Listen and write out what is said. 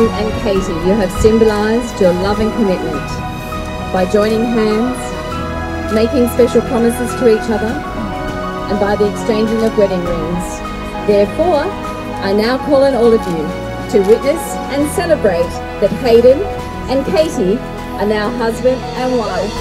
And Katy, you have symbolised your love and commitment by joining hands, making special promises to each other, and by the exchanging of wedding rings. Therefore, I now call on all of you to witness and celebrate that Hayden and Katy are now husband and wife.